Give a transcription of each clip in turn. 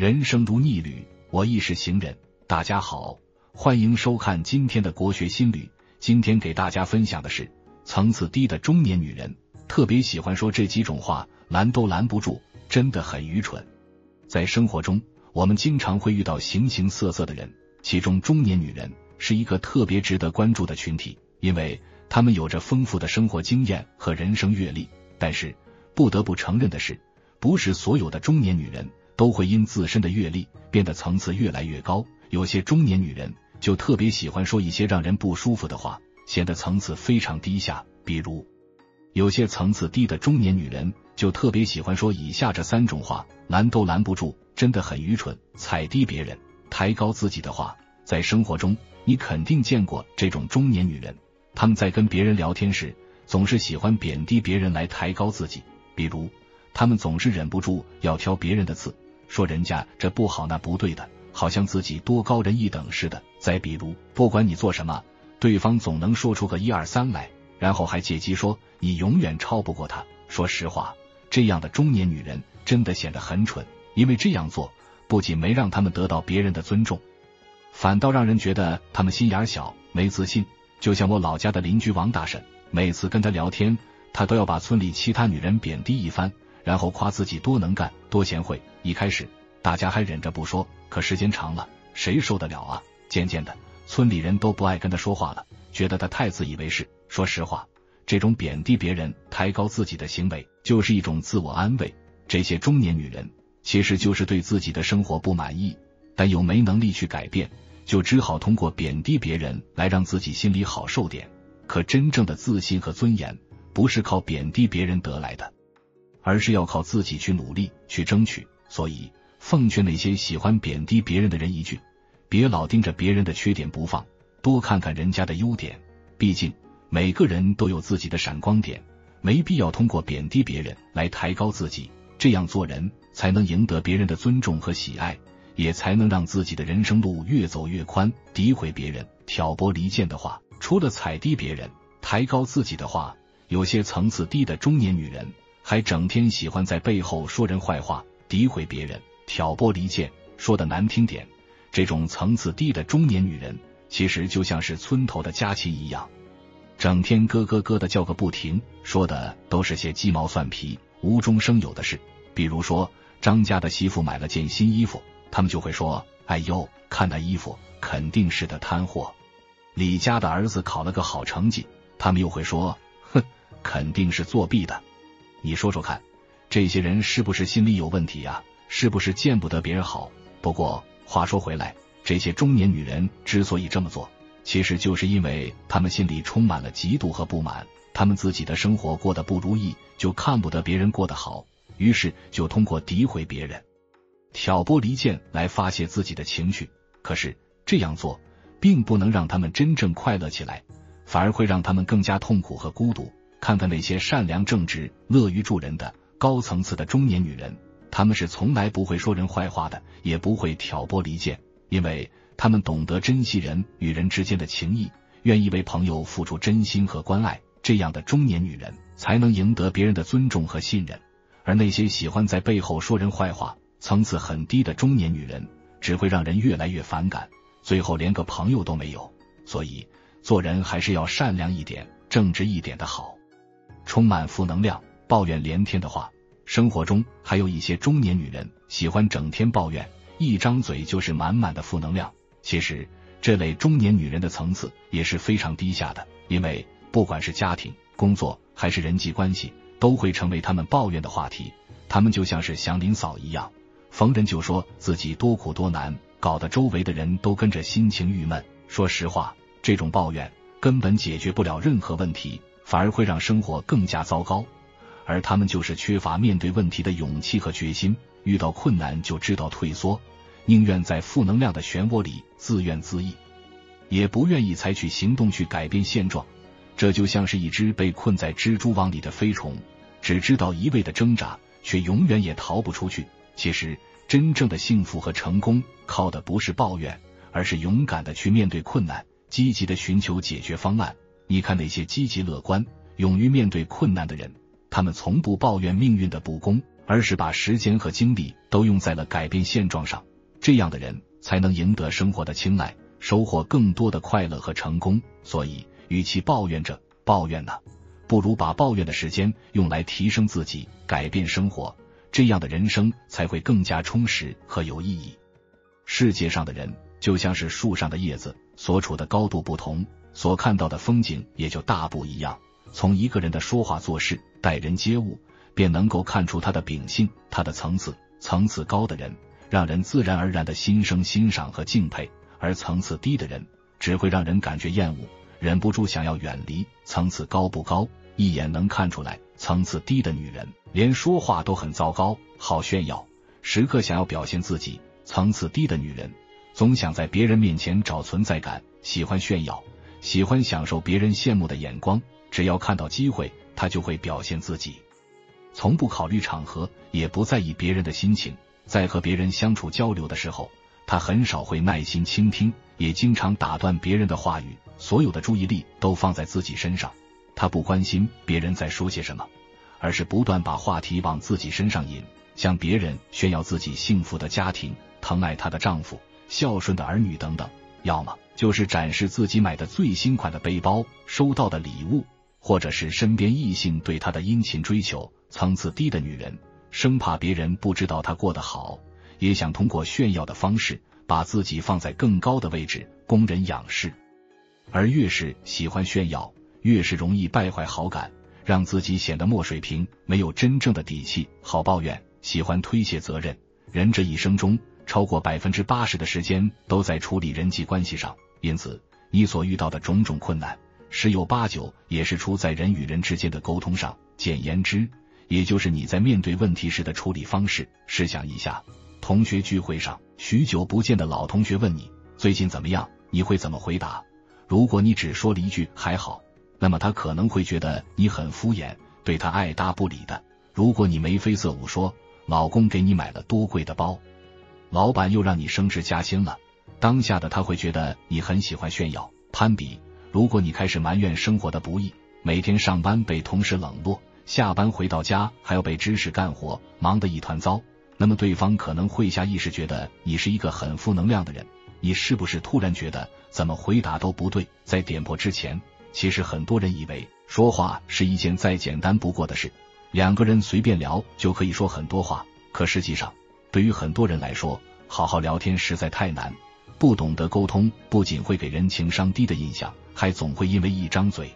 人生如逆旅，我亦是行人。大家好，欢迎收看今天的国学新旅。今天给大家分享的是，层次低的中年女人特别喜欢说这几种话，拦都拦不住，真的很愚蠢。在生活中，我们经常会遇到形形色色的人，其中中年女人是一个特别值得关注的群体，因为她们有着丰富的生活经验和人生阅历。但是，不得不承认的是，不是所有的中年女人。都会因自身的阅历变得层次越来越高。有些中年女人就特别喜欢说一些让人不舒服的话，显得层次非常低下。比如，有些层次低的中年女人就特别喜欢说以下这三种话，拦都拦不住，真的很愚蠢，踩低别人、抬高自己的话。在生活中，你肯定见过这种中年女人，她们在跟别人聊天时，总是喜欢贬低别人来抬高自己。比如，她们总是忍不住要挑别人的刺。说人家这不好那不对的，好像自己多高人一等似的。再比如，不管你做什么，对方总能说出个一二三来，然后还借机说你永远超不过他。说实话，这样的中年女人真的显得很蠢，因为这样做不仅没让他们得到别人的尊重，反倒让人觉得他们心眼小、没自信。就像我老家的邻居王大婶，每次跟他聊天，他都要把村里其他女人贬低一番。然后夸自己多能干、多贤惠。一开始大家还忍着不说，可时间长了，谁受得了啊？渐渐的，村里人都不爱跟他说话了，觉得他太自以为是。说实话，这种贬低别人、抬高自己的行为，就是一种自我安慰。这些中年女人其实就是对自己的生活不满意，但又没能力去改变，就只好通过贬低别人来让自己心里好受点。可真正的自信和尊严，不是靠贬低别人得来的。而是要靠自己去努力去争取，所以奉劝那些喜欢贬低别人的人一句：别老盯着别人的缺点不放，多看看人家的优点。毕竟每个人都有自己的闪光点，没必要通过贬低别人来抬高自己。这样做人才能赢得别人的尊重和喜爱，也才能让自己的人生路越走越宽。诋毁别人、挑拨离间的话，除了踩低别人、抬高自己的话，有些层次低的中年女人。还整天喜欢在背后说人坏话，诋毁别人，挑拨离间。说的难听点，这种层次低的中年女人，其实就像是村头的家禽一样，整天咯咯咯的叫个不停，说的都是些鸡毛蒜皮、无中生有的事。比如说，张家的媳妇买了件新衣服，他们就会说：“哎呦，看那衣服，肯定是个贪货。”李家的儿子考了个好成绩，他们又会说：“哼，肯定是作弊的。”你说说看，这些人是不是心里有问题呀？是不是见不得别人好？不过话说回来，这些中年女人之所以这么做，其实就是因为她们心里充满了嫉妒和不满，她们自己的生活过得不如意，就看不得别人过得好，于是就通过诋毁别人、挑拨离间来发泄自己的情绪。可是这样做并不能让他们真正快乐起来，反而会让他们更加痛苦和孤独。看看那些善良正直、乐于助人的高层次的中年女人，她们是从来不会说人坏话的，也不会挑拨离间，因为她们懂得珍惜人与人之间的情谊，愿意为朋友付出真心和关爱。这样的中年女人才能赢得别人的尊重和信任。而那些喜欢在背后说人坏话、层次很低的中年女人，只会让人越来越反感，最后连个朋友都没有。所以，做人还是要善良一点、正直一点的好。充满负能量、抱怨连天的话，生活中还有一些中年女人喜欢整天抱怨，一张嘴就是满满的负能量。其实这类中年女人的层次也是非常低下的，因为不管是家庭、工作还是人际关系，都会成为他们抱怨的话题。他们就像是祥林嫂一样，逢人就说自己多苦多难，搞得周围的人都跟着心情郁闷。说实话，这种抱怨根本解决不了任何问题。反而会让生活更加糟糕，而他们就是缺乏面对问题的勇气和决心，遇到困难就知道退缩，宁愿在负能量的漩涡里自怨自艾，也不愿意采取行动去改变现状。这就像是一只被困在蜘蛛网里的飞虫，只知道一味的挣扎，却永远也逃不出去。其实，真正的幸福和成功，靠的不是抱怨，而是勇敢的去面对困难，积极的寻求解决方案。你看那些积极乐观、勇于面对困难的人，他们从不抱怨命运的不公，而是把时间和精力都用在了改变现状上。这样的人才能赢得生活的青睐，收获更多的快乐和成功。所以，与其抱怨着抱怨呢，不如把抱怨的时间用来提升自己，改变生活。这样的人生才会更加充实和有意义。世界上的人就像是树上的叶子，所处的高度不同，所看到的风景也就大不一样。从一个人的说话做事、待人接物，便能够看出他的秉性、他的层次。层次高的人，让人自然而然的心生欣赏和敬佩；而层次低的人，只会让人感觉厌恶，忍不住想要远离。层次高不高，一眼能看出来。层次低的女人，连说话都很糟糕，好炫耀，时刻想要表现自己。层次低的女人，总想在别人面前找存在感，喜欢炫耀，喜欢享受别人羡慕的眼光。只要看到机会，他就会表现自己，从不考虑场合，也不在意别人的心情。在和别人相处交流的时候，他很少会耐心倾听，也经常打断别人的话语，所有的注意力都放在自己身上。他不关心别人在说些什么，而是不断把话题往自己身上引，向别人炫耀自己幸福的家庭、疼爱她的丈夫、孝顺的儿女等等；要么就是展示自己买的最新款的背包、收到的礼物，或者是身边异性对她的殷勤追求。层次低的女人生怕别人不知道她过得好，也想通过炫耀的方式把自己放在更高的位置供人仰视，而越是喜欢炫耀。越是容易败坏好感，让自己显得墨水瓶，没有真正的底气，好抱怨，喜欢推卸责任。人这一生中，超过百分之八十的时间都在处理人际关系上，因此你所遇到的种种困难，十有八九也是出在人与人之间的沟通上。简言之，也就是你在面对问题时的处理方式。试想一下，同学聚会上，许久不见的老同学问你最近怎么样，你会怎么回答？如果你只说了一句还好。那么他可能会觉得你很敷衍，对他爱答不理的。如果你眉飞色舞说老公给你买了多贵的包，老板又让你升职加薪了，当下的他会觉得你很喜欢炫耀、攀比。如果你开始埋怨生活的不易，每天上班被同事冷落，下班回到家还要被指使干活，忙得一团糟，那么对方可能会下意识觉得你是一个很负能量的人。你是不是突然觉得怎么回答都不对？在点破之前。其实很多人以为说话是一件再简单不过的事，两个人随便聊就可以说很多话。可实际上，对于很多人来说，好好聊天实在太难。不懂得沟通，不仅会给人情商低的印象，还总会因为一张嘴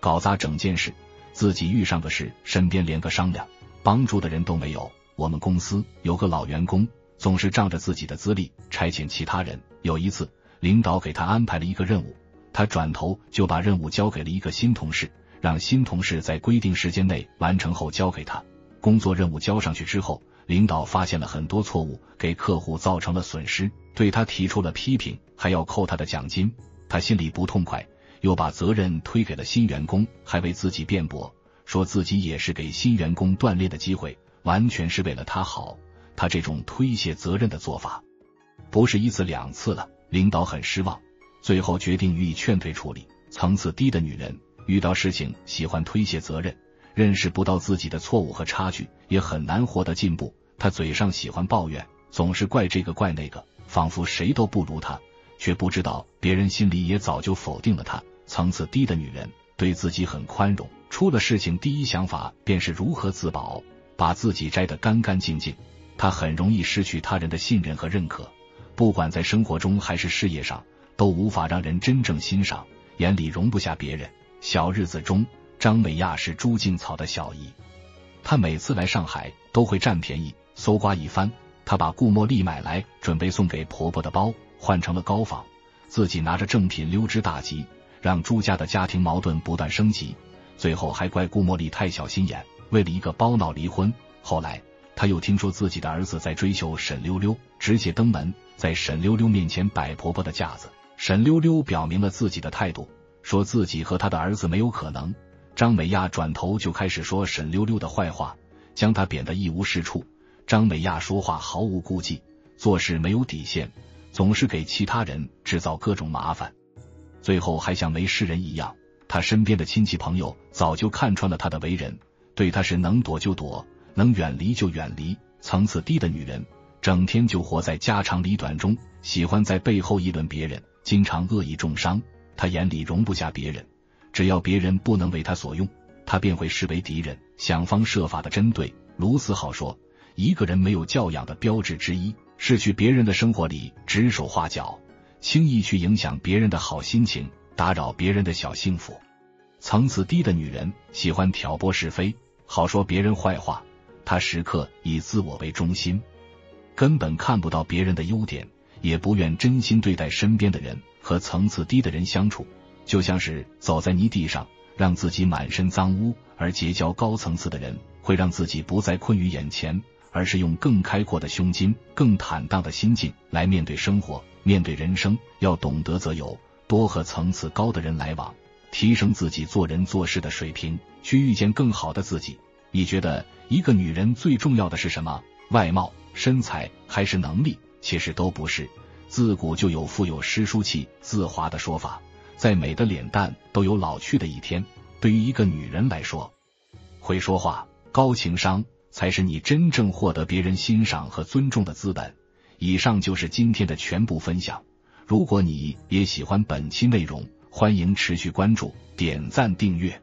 搞砸整件事。自己遇上个事，身边连个商量帮助的人都没有。我们公司有个老员工，总是仗着自己的资历差遣其他人。有一次，领导给他安排了一个任务。他转头就把任务交给了一个新同事，让新同事在规定时间内完成后交给他。工作任务交上去之后，领导发现了很多错误，给客户造成了损失，对他提出了批评，还要扣他的奖金。他心里不痛快，又把责任推给了新员工，还为自己辩驳，说自己也是给新员工锻炼的机会，完全是为了他好。他这种推卸责任的做法，不是一次两次了，领导很失望。最后决定予以劝退处理。层次低的女人遇到事情喜欢推卸责任，认识不到自己的错误和差距，也很难获得进步。他嘴上喜欢抱怨，总是怪这个怪那个，仿佛谁都不如他，却不知道别人心里也早就否定了他。层次低的女人对自己很宽容，出了事情第一想法便是如何自保，把自己摘得干干净净。她很容易失去他人的信任和认可，不管在生活中还是事业上。都无法让人真正欣赏，眼里容不下别人。小日子中，张美亚是朱静草的小姨，她每次来上海都会占便宜，搜刮一番。她把顾茉莉买来准备送给婆婆的包换成了高仿，自己拿着正品溜之大吉，让朱家的家庭矛盾不断升级。最后还怪顾茉莉太小心眼，为了一个包闹离婚。后来他又听说自己的儿子在追求沈溜溜，直接登门在沈溜溜面前摆婆婆的架子。沈溜溜表明了自己的态度，说自己和他的儿子没有可能。张美亚转头就开始说沈溜溜的坏话，将他贬得一无是处。张美亚说话毫无顾忌，做事没有底线，总是给其他人制造各种麻烦，最后还像没事人一样。他身边的亲戚朋友早就看穿了他的为人，对他是能躲就躲，能远离就远离。层次低的女人，整天就活在家长里短中，喜欢在背后议论别人，经常恶意重伤。她眼里容不下别人，只要别人不能为他所用，他便会视为敌人，想方设法的针对。卢思浩说：“一个人没有教养的标志之一，是去别人的生活里指手画脚，轻易去影响别人的好心情，打扰别人的小幸福。层次低的女人喜欢挑拨是非，好说别人坏话。”她时刻以自我为中心，根本看不到别人的优点，也不愿真心对待身边的人。和层次低的人相处，就像是走在泥地上，让自己满身脏污；而结交高层次的人，会让自己不再困于眼前，而是用更开阔的胸襟、更坦荡的心境来面对生活、面对人生。要懂得则有，多和层次高的人来往，提升自己做人做事的水平，去遇见更好的自己。你觉得一个女人最重要的是什么？外貌、身材还是能力？其实都不是。自古就有“腹有诗书气自华”的说法，再美的脸蛋都有老去的一天。对于一个女人来说，会说话、高情商才是你真正获得别人欣赏和尊重的资本。以上就是今天的全部分享。如果你也喜欢本期内容，欢迎持续关注、点赞、订阅。